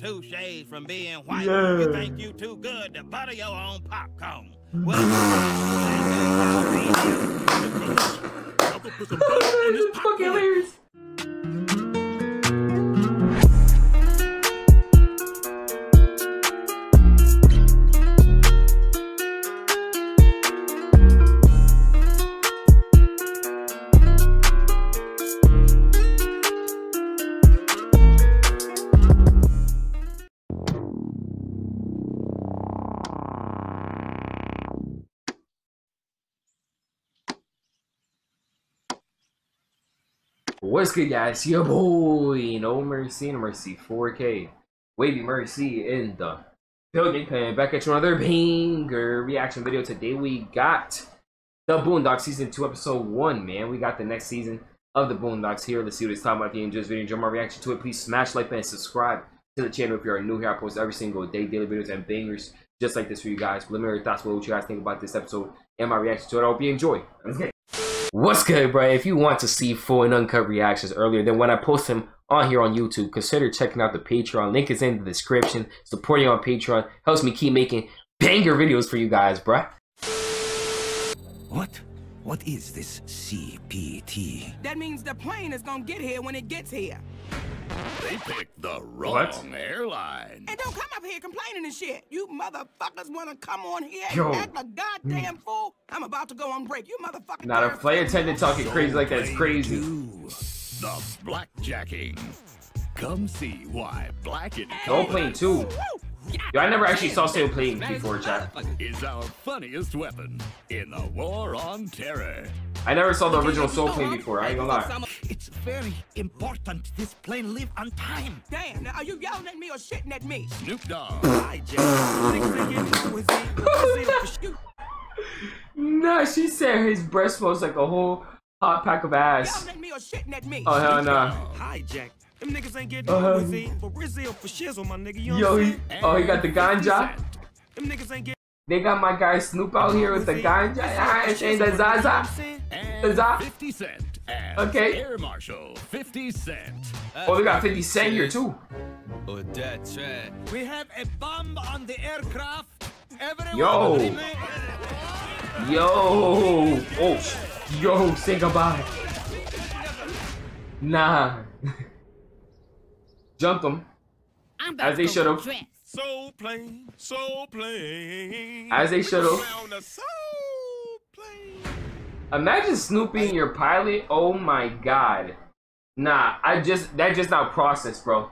two shades from being white. Yeah. You think you too good to butter your own popcorn. Well, put some butter on this This is fucking popcorn. What's good, guys? Your boy, No Mercy, No Mercy 4K. Wavy Mercy in the building. Coming back at you another banger reaction video. Today we got the Boondocks Season 2, Episode 1, man. We got the next season of the Boondocks here. Let's see what it's talking about. If you enjoyed this video, enjoy my reaction to it, please smash like and subscribe to the channel if you are new here. I post every single day, daily videos and bangers just like this for you guys. Let me know your thoughts, what you guys think about this episode and my reaction to it. I hope you enjoy. What's good, bro? If you want to see full and uncut reactions earlier than when I post them on here on YouTube, consider checking out the Patreon. Link is in the description. Supporting on Patreon helps me keep making banger videos for you guys, bruh. What? What is this CPT? That means the plane is gonna get here when it gets here. They picked the wrong What? airline. And don't come up here complaining and shit. You motherfuckers wanna come on here and Yo. act a goddamn fool? I'm about to go on break. You motherfucking Not a damn flight attendant talking crazy like that's crazy. The blackjacking. Come see why black and Soul Plane 2. Woo! Yo, I never actually saw Soul Plane before, chat. is our funniest weapon in the war on terror. I never saw the original Soul Plane before, I ain't gonna lie. It's very important this plane live on time. Damn, now are you yelling at me or shitting at me? Snoop Dogg. Hi, Jack. Niggas ain't getting no with it. With it. You Nah, she said his breast smells like a whole hot pack of ass. yelling at me or shitting at me? Oh, hell nah. hijack. Them niggas ain't getting Uh-huh. no pussy. For for shizzle, my nigga. You Yo, he, oh, he got the ganja. Them niggas ain't getting They got my guy Snoop out here with the ganja. Ah, it's ain't the Zaza. And Huzzah. 50 Cent. Okay. Air Marshal 50 Cent. Oh, we got 50 Cent here too. We have a bomb on the aircraft. Everyone Yo. Yo. Oh, yo, say goodbye. Nah. Jumped them I'm about As they to go should've. get dressed. Soul plane, soul plane. As they We should've. go round the soul plane. Imagine Snoop being your pilot. Oh my god. Nah, I just that just not processed, bro.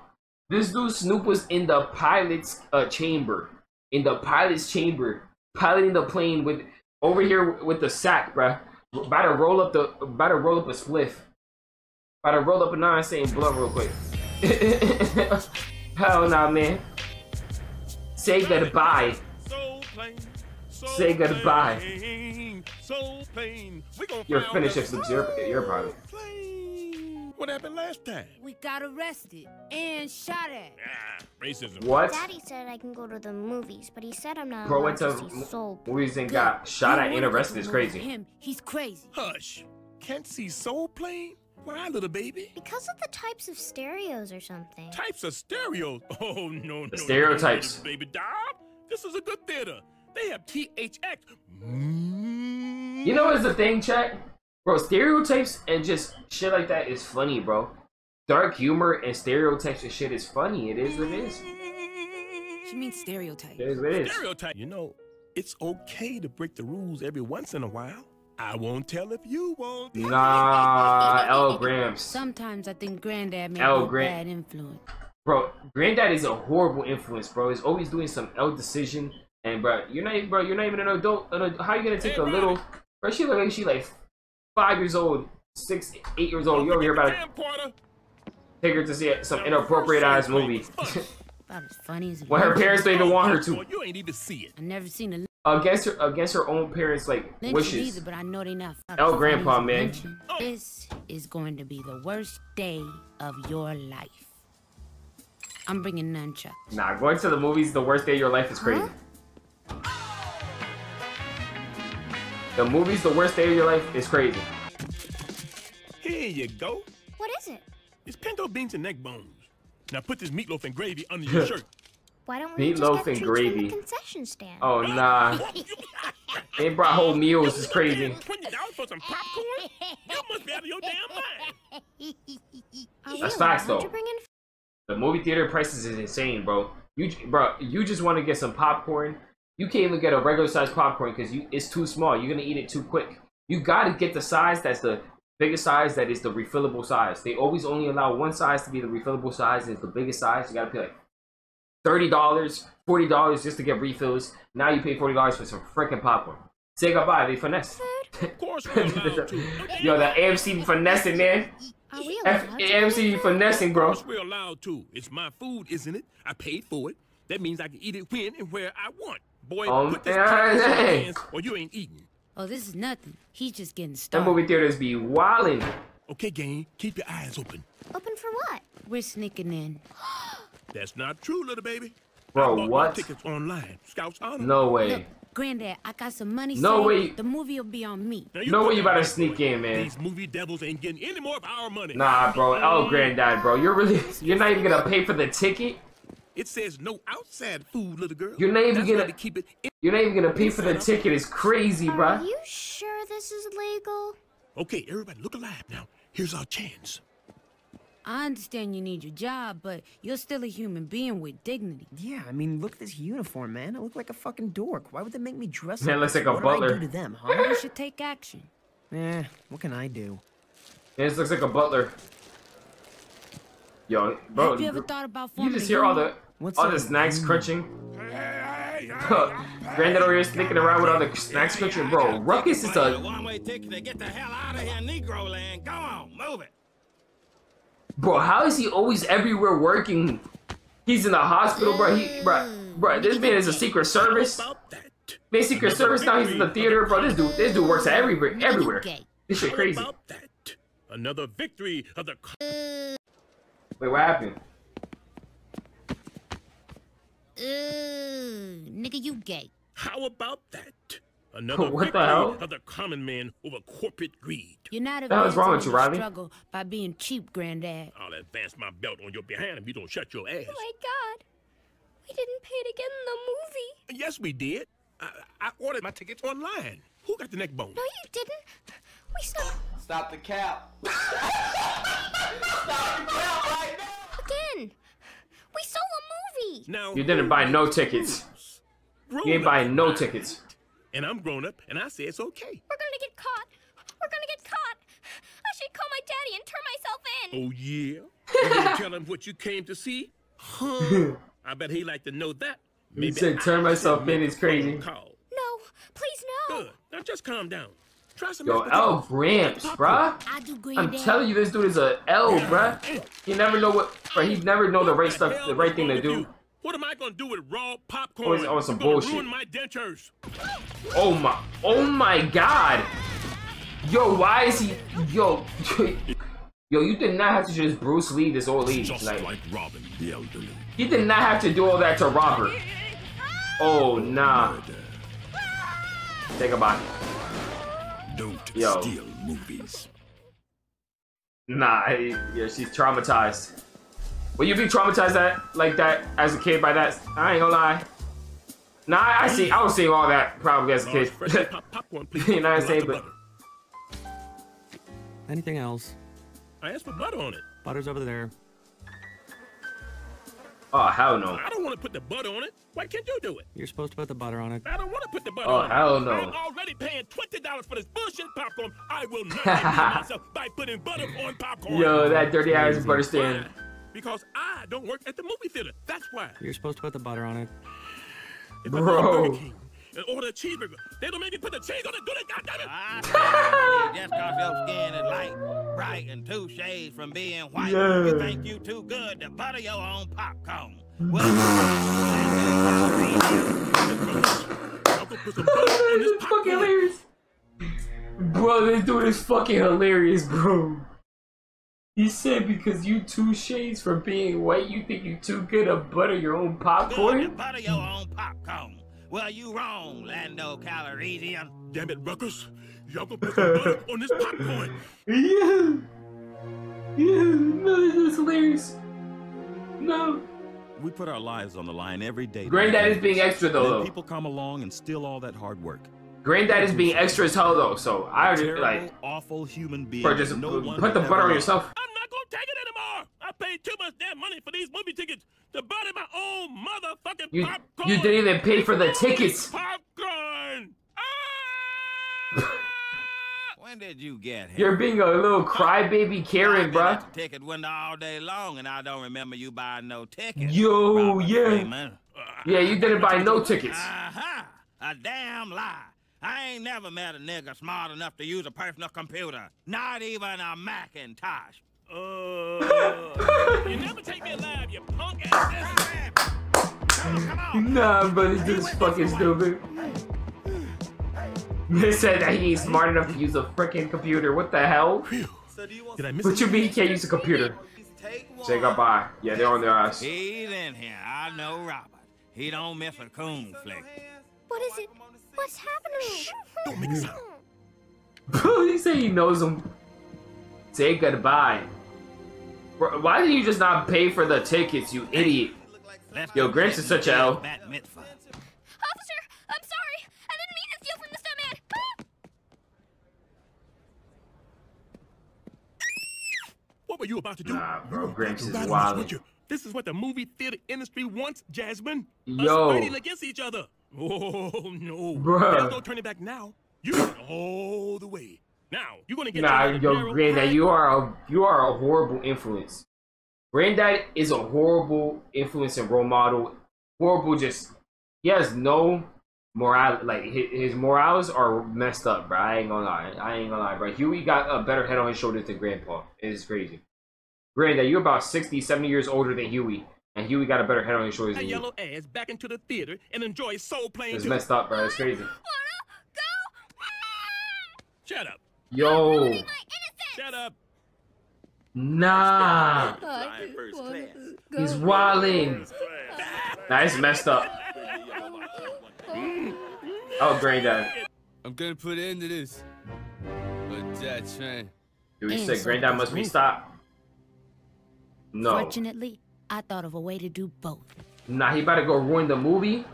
This dude Snoop was in the pilot's uh, chamber, in the pilot's chamber, piloting the plane with over here with the sack, bruh. About to roll up the, about to roll up a spliff. About to roll up a nine saying blunt real quick. Hell nah, man. Say goodbye. Soul plane. Say goodbye. plane, Soul plane. We gonna You're fly finished the it's your, your pilot. What happened last time? We got arrested and shot at. Ah, racism. What? Daddy said I can go to the movies, but he said I'm not Bro allowed went to to Soul. movies and got shot You at and arrested to is crazy. Him, he's crazy. Hush. Can't see soul plane? Why, little baby? Because of the types of stereos or something. Types of stereos. Oh, no, no. stereotypes. No, baby doll. This is a good theater. They have THX. Mm. You know what's the thing, chat? Bro, stereotypes and just shit like that is funny, bro. Dark humor and stereotypes and shit is funny. It is what it is. She means stereotype. It is what it is. Stereotype. You know, it's okay to break the rules every once in a while. I won't tell if you won't. Nah, L Grams. Sometimes I think Granddad may Oh, be a bad influence. Bro, Granddad is a horrible influence, bro. He's always doing some L decision. And bro, you're not even bro, you're not even an adult. An, ad- how you gonna take Hey, a little bro, she look like she like five years old, six, eight years old. You over here about to take her to see some inappropriate ass movie. About as funny as it when her parents don't even want her to. you ain't even see it. I never seen a Against her against her own parents like lynching wishes. either, but I know they not. El as funny Grandpa, man. lynching. This is going to be the worst day of your life. I'm bringing nunchucks. Nah, going to the movies the worst day of your life is crazy. The movies the worst day of your life is crazy. Here you go. What is it? It's pinto beans and neck bones. Now put this meatloaf and gravy under your shirt. Why don't we Meatloaf just get and treats from gravy. the concession stand? Oh nah. They brought whole meals. It's crazy. Twenty dollars for some popcorn? You must be out of your damn mind. That's allowed facts, though. To bring in The movie theater prices is insane, bro. You bro, you just want to get some popcorn. You can't even get a regular size popcorn because you it's too small. You're gonna eat it too quick. You gotta get the size that's the biggest size that is the refillable size. They always only allow one size to be the refillable size, and it's the biggest size. You gotta pay like thirty dollars, forty dollars just to get refills. Now you pay forty dollars for some freaking popcorn. Say goodbye. They finesse. Of course we're allowed. Yo, the AMC finessing, man. Are we F- allowed to bring in AMC finessing, Of bro. course we're allowed to. It's my food, isn't it? I paid for it. That means I can eat it when and where I want. Boy, Um, put this yeah, popcorn in your hey. hands or you ain't eating. Oh, this is nothing. He's just getting Them started. movie theaters be wildin'. Okay, gang, keep your eyes open. Open for what? We're sneaking in. That's not true, little baby. Bro, I bought my what? tickets online. Scouts honor. No way. Look, Granddad, I got some money No saved. way. The movie will be on me. Now, No way you that about to back, sneak in, man. These movie devils ain't getting any more of our money. Nah, bro. Oh, granddad, bro. You're really, you're not even gonna pay for the ticket. It says no outside food, little girl. You're not even That's gonna- they keep it in- You're not even gonna pay for the ticket. It's crazy, bro. Are you sure this is legal? Okay, everybody, look alive now. Here's our chance. I understand you need your job, but you're still a human being with dignity. Yeah, I mean, look at this uniform, man. I look like a fucking dork. Why would they make me dress Man, like looks like a what did I butler. do to them, huh? You should take action. eh, what can I do? This looks like a butler. Yo, bro. Have you ever thought about You just hear all union? the What's all a the snacks union? crunching. Granddad over here sneaking around with all the snacks crunching, bro. Ruckus is a one-way ticket to get the hell out of here, Negro land. Go on, move it. Bro. How is he always everywhere working? He's in the hospital, bro. He, bro, bro. This man is a secret service. About that. Man, secret service now. He's in the theater, bro. This dude, this dude works everywhere, everywhere. gay. This shit crazy. Another victory of the. co- Wait, what happened? Ooh, nigga, you gay. How about that? Another What the hell? of the common man over corporate greed. You're not The hell is wrong with advancing you, Riley? struggle by being cheap, Granddad. I'll advance my belt on your behind if you don't shut your ass. Oh my god. We didn't pay to get in the movie. Yes, we did. I, I ordered my tickets online. Who got the neck bone? No, you didn't. We snuck Stop the cap. in. We saw a movie. Now You didn't buy no tickets. You ain't buying no fine. tickets. And I'm grown up, and I say it's okay. We're gonna get caught. We're gonna get caught. I should call my daddy and turn myself in. Oh yeah. You gonna tell him what you came to see? Huh? I bet he'd like to know that. He said, "Turn I myself in." is crazy. Call. No, please no. Good. Now just calm down. Try some Yo, extra L cake. Gramps, bruh. I do, I'm telling you, this dude is a L, bruh. He never know what, bruh. He never know the right stuff, the right thing to do. What am I gonna do with raw popcorn? Always on some You're bullshit. Ruin my dentures. Oh my, oh my God. Yo, why is he? Yo, yo, you did not have to just Bruce Lee this old lady. Just Like, like Robin the Elderly. he did not have to do all that to Robert. Oh nah. Take a it. Don't Yo. steal movies. Nah, yeah, she's traumatized. Will you be traumatized that like that as a kid by that? I ain't gonna lie. Nah, I, I see. I was seeing all that probably as a kid. freshly popcorn, please. You know what I'm Lots saying, but- butter. Anything else? I asked for butter on it. Butter's over there. oh hell no. I don't want to put the butter on it. Why can't you do it? You're supposed to put the butter on it. I don't want to put the butter Oh, on hell it. no. I'm already paying twenty dollars for this bullshit popcorn. I will not entertain myself by putting butter on popcorn. Yo, that dirty ass butter stand. Because I don't work at the movie theater. That's why. You're supposed to put the butter on it. If I Bro. Burger King order a cheeseburger, they don't make me put the cheese on it. Do they? Goddammit! Ah, I tell just cause your skin is like bright and two shades from being white, Yeah. you think you too good to butter your own popcorn. Well, Y'all gonna put some butter on this this is fucking hilarious. Bro, this dude is fucking hilarious, bro. He said because you two shades from being white, you think you too good to butter your own good to popcorn? butter your own popcorn. Well, you wrong, Lando Calrissian. Damn it, Ruckus. Y'all gonna put some butter on this popcorn. Yeah. Yeah, no, this is hilarious. No. We put our lives on the line every day. to Granddad is being extra, though, Then people come along and steal all that hard work. Granddad is being extra as hell though, so I already like, awful human being. bro, just that no one put the butter on love. yourself. I'm not take it anymore. I paid too much damn money for these movie tickets to buy my own motherfucking You popcorn. you didn't even pay for the tickets. Popcorn. When did you get here? You're being a little crybaby Karen, I've bruh. at the ticket window all day long, and I don't remember you buying no tickets. Yo, Robert yeah. Freeman. Yeah, you didn't buy no tickets. Uh-huh. A damn lie. I ain't never met a nigga smart enough to use a personal computer. Not even a Macintosh. Uh, you never take me alive, you punk ass. Nah, but it's just fucking stupid. They said that he ain't smart enough to use a freaking computer. What the hell? Did I miss What you mean he can't use a computer? Say goodbye. Yeah, they're on their ass. He's in here. I know Robert. He don't miss a coon flick. What is it? What's happening? Don't make a sound. he said he knows him. Say goodbye. Bro, why did you just not pay for the tickets, you idiot? Yo, go Gramps is such a the L. Officer, I'm sorry. I didn't mean to steal from the stuntman. What were you about to do? Nah, bro, You Gramps is to wild. This is what the movie theater industry wants, Jasmine. Yo. Us fighting against each other. Oh no, Bruh. There's no turning back now. You went all the way. Now you're gonna get Nah, out yo, granddad, you are a you are a horrible influence. Granddad is a horrible influence and role model. Horrible, just he has no moral. Like his, his morals are messed up, bro. I ain't gonna lie. I ain't gonna lie, bro. Huey got a better head on his shoulders than Grandpa. It is crazy. Granddad, you're about 60, 70 years older than Huey, and Huey got a better head on his shoulders that than you. yellow ass back into the theater and enjoy Soul Plane. It's messed up, bro. It's crazy. Ah! Shut up. Yo, Shut up. nah, he's wilding. Nah, it's messed up. Oh, granddad. I'm gonna put an end to this. But that train. Dude, he And said granddad must be stopped. No. Fortunately, I thought of a way to do both. Nah, he about to go ruin the movie?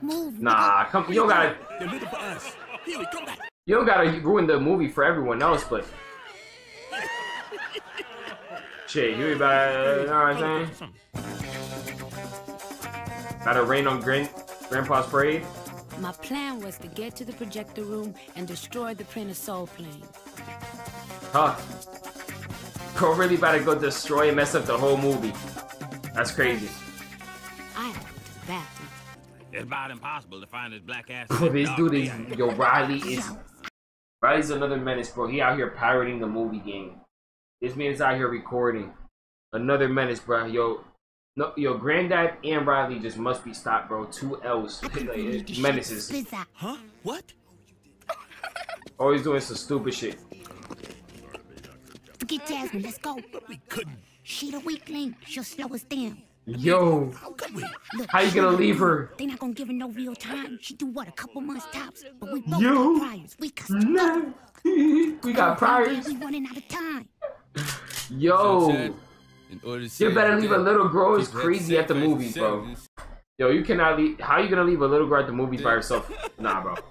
Move. Nah, come you don't gotta They're looking for us. Huey, come back. You don't gotta ruin the movie for everyone else, but Shit, you about you know what I'm saying? About to rain on Gran Grandpa's parade? My plan was to get to the projector room and destroy the printer soul plane. Huh. Bro really about to go destroy and mess up the whole movie. That's crazy. I have to go bathroom. It's about impossible to find this black ass. This dude is yo Riley is Riley's another menace, bro. He out here pirating the movie game. This man's out here recording. Another menace, bro. Yo, no, yo, Granddad and Riley just must be stopped, bro. Two L's, like, menaces. Huh? What? Oh, Always doing some stupid shit. Forget Jasmine, let's go. We couldn't. She the weak link. She'll slow us down. Yo, How we? Look, how you gonna leave her? they not gonna give her no real time. She do what, a couple months tops. But we both Yo. got priors. We got Nah. we got priors. We running out of time. Yo, In order to you better the leave a little girl is people have to crazy at the movies, bro. Yo, you cannot leave. How you gonna leave a little girl at the movies by herself? Nah, bro.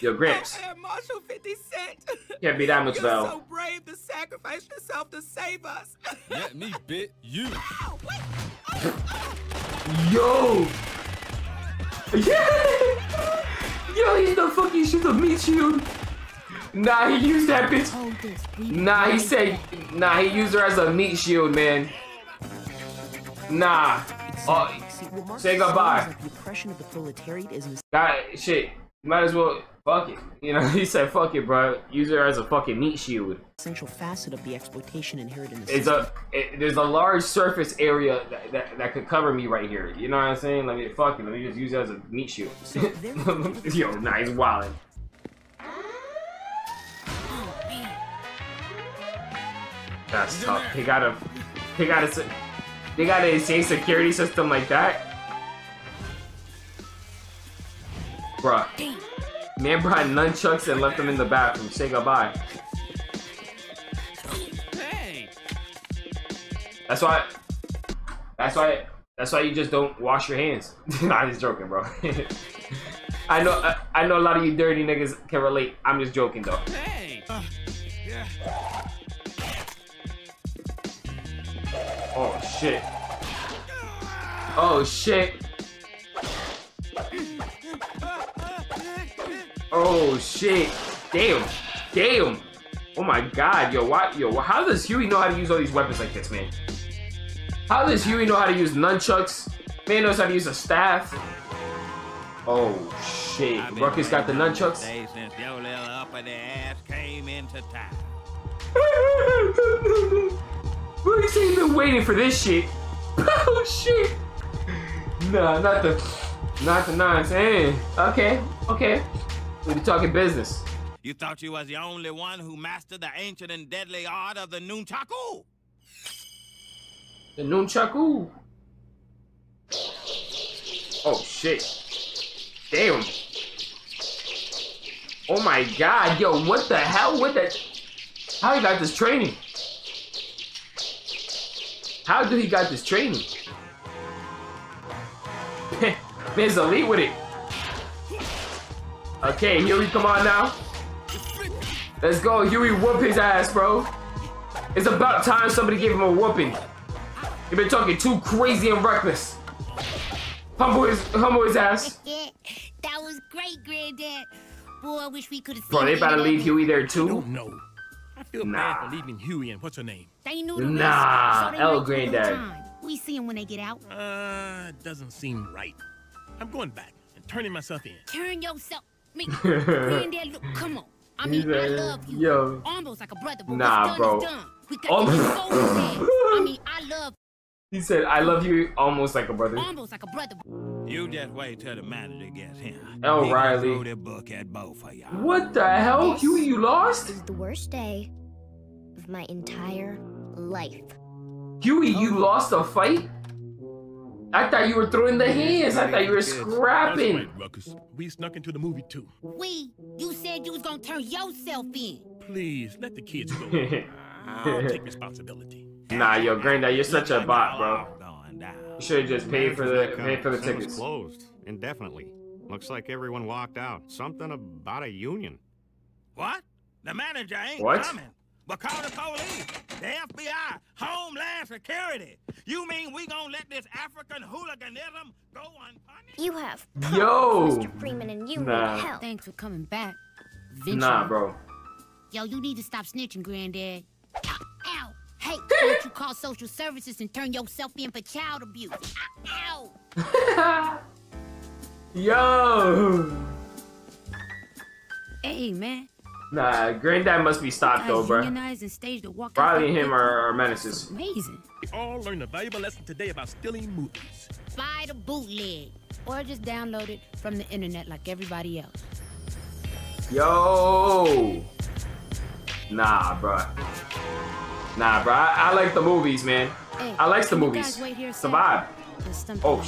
Yo, Gramps, Air Marshal 50 Cent. can't be that much You're Val. so brave to sacrifice yourself to save us. Let me bit you. Ow, wait. Oh, oh. Yo! Yeah! Yo, he's the fucking shoot the meat shield. Nah, he used that bitch. Hold this. We Nah, he said, nah, he used her as a meat shield, man. Nah. Oh, See, uh, what Marx say goodbye. is that the oppression of the proletariat is mis- God, shit. Might as well, fuck it. You know, he said, fuck it, bro. Use her as a fucking meat shield. essential facet of the exploitation inherent in the It's system. a, it, there's a large surface area that, that, that could cover me right here. You know what I'm saying? Let me, fuck it. Let me just use it as a meat shield. Yo, nah, he's wildin'. That's tough. They got a, they got a, they got an insane security system like that. Bruh. Man brought nunchucks and left them in the bathroom. Say goodbye. Hey! That's why. That's why. That's why you just don't wash your hands. nah, I'm just joking, bro. I know. I, I know a lot of you dirty niggas can relate. I'm just joking though. Hey. Uh, yeah. Oh shit. Oh shit. Oh shit. Damn. Damn. Oh my god, yo, why yo, how does Huey know how to use all these weapons like this, man? How does Huey know how to use nunchucks? Man knows how to use a staff. Oh shit. Ruckus got the nunchucks. Day since your little uppity ass came into town. Ruckus ain't been waiting for this shit. Oh shit. Nah, not the not the nonsense. Eh, okay, okay. We be talking business. You thought you was the only one who mastered the ancient and deadly art of the nunchaku? The nunchaku. Oh shit. Damn. Oh my god, yo, what the hell? What the How he got this training? How do he got this training? Man's elite with it. Okay, Huey, come on now. Let's go, Huey, whoop his ass, bro. It's about time somebody gave him a whooping. You've been talking too crazy and reckless. Humble his, humble his ass. that was great, Granddad. Boy, I wish we could have Bro, they about to leave Huey there too? don't know. I feel Nah. bad for leaving Huey and what's her name? They knew the Nah, risk, so they El wait till the Granddad. We see him when they get out. Uh, doesn't seem right. I'm going back and turning myself in. Turn yourself. Me, Granddad, look, come on. I He mean, I said, love you. yo. Almost like a brother, but Nah, done bro. is done. We got Almost- so bad. I mean, I love He said, I love you almost like a brother. almost like a brother. You just wait till the manager gets here. Oh, He Riley. the book at both of y'all. What the hell? Huey, you lost? This is the worst day of my entire life. Huey, you oh. lost a fight? I thought you were throwing the hands. I thought you were That's scrapping. right, Ruckus. We snuck into the movie too. We, you said you was gonna turn yourself in. Please let the kids go. I'll take responsibility. Nah, yo, Granddad, you're such a bot, bro. You should have just paid for the paid for the tickets. closed indefinitely. Looks like everyone walked out. Something about a union. What? The manager ain't What? coming. But call the police, the FBI, Homeland Security. You mean we gonna let this African hooliganism go unpunished? You have Yo. Mr. Freeman, and you Nah. need help. Thanks for coming back. Nah, bro. Yo, you need to stop snitching, Granddad. Ow! Ow. Hey, why don't you call social services and turn yourself in for child abuse? Ow! Yo. Hey, man. Nah, Granddad must be stopped though, bro. unionized and staged a walkout. Riley and him are, are menaces. Amazing. We all learned a valuable lesson today about stealing movies. Buy the bootleg. Or just download it from the internet like everybody else. Yo. Nah, bro. Nah, bro. I, I like the movies, man. Hey, I like the can you movies. guys wait here a It's oh, a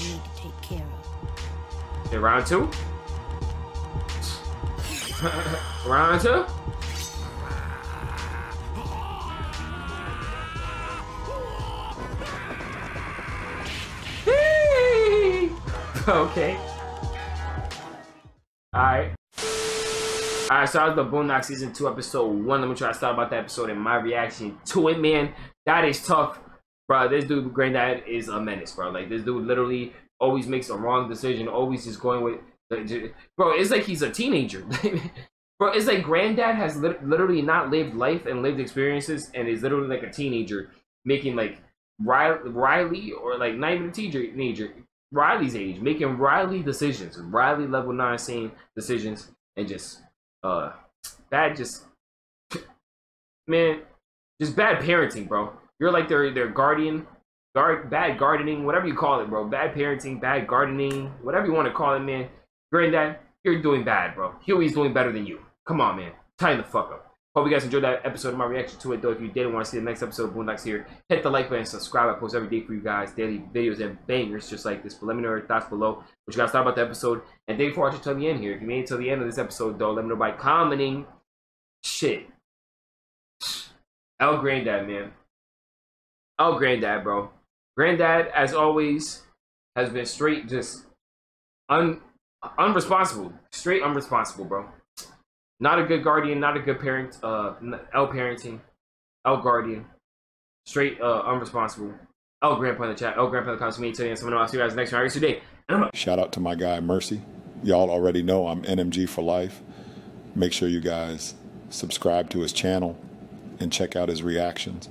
round two. okay. Alright. Alright, so that was the Boondock Season 2, Episode 1. Let me try to start about that episode and my reaction to it, man. That is tough. Bro, this dude, Granddad, is a menace, bro. Like, this dude literally always makes a wrong decision, always just going with... Bro, it's like he's a teenager. bro, it's like Granddad has lit- literally not lived life and lived experiences and is literally like a teenager making, like, Riley, or, like, not even a teenager, Riley's age, making Riley decisions, Riley level 9 sane decisions, and just, uh, bad, just, man, just bad parenting, bro. You're like their their guardian, guard, bad gardening, whatever you call it, bro. Bad parenting, bad gardening, whatever you want to call it, man. Granddad, you're doing bad, bro. Huey's doing better than you. Come on, man. Time the fuck up. Hope you guys enjoyed that episode of my reaction to it, though. If you did want to see the next episode of Boondocks here, hit the like button, subscribe. I post every day for you guys, daily videos and bangers just like this. Your thoughts below. What you guys thought about the episode. And thank you for watching till the end here. If you made it till the end of this episode, though, let me know by commenting. Shit. El Granddad, man. El Granddad, bro. Granddad, as always, has been straight just un unresponsible. Straight unresponsible, bro. Not a good guardian, not a good parent. Uh, L parenting, L guardian. Straight uh unresponsible. L grandpa in the chat. L grandpa in the comments. Me today, and someone else. See you guys next time. I guess today. Shout out to my guy Mercy. Y'all already know I'm NMG for life. Make sure you guys subscribe to his channel and check out his reactions.